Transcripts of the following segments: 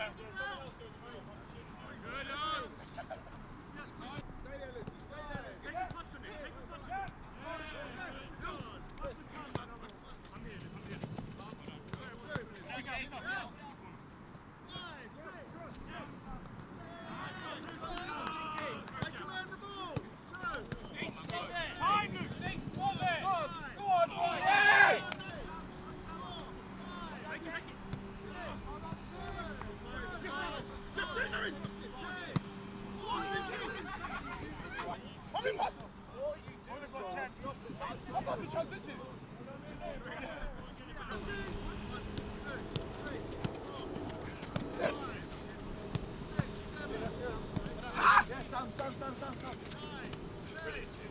ice skating, Sam, Sam, Sam, Sam, Sam. Brilliant.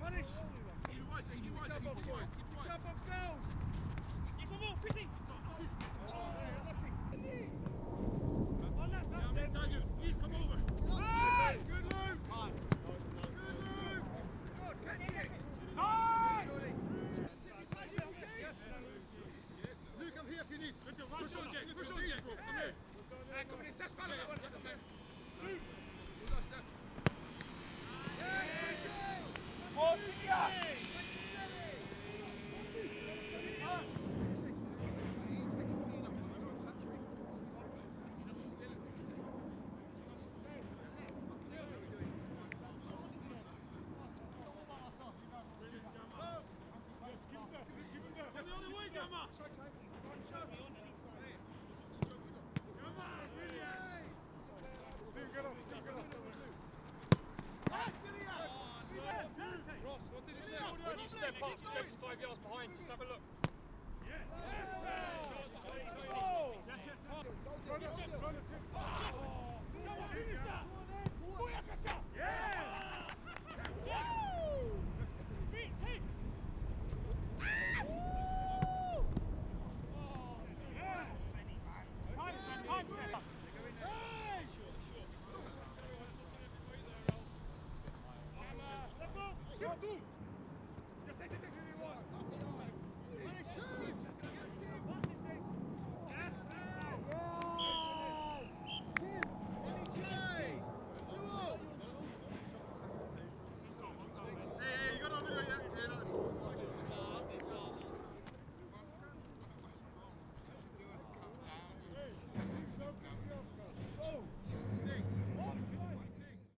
Punish! Keep right, keep right, keep right, keep right. Jump off girls! Assist. Yeah. Step up, Jake's five yards behind, just have a look. Go, go!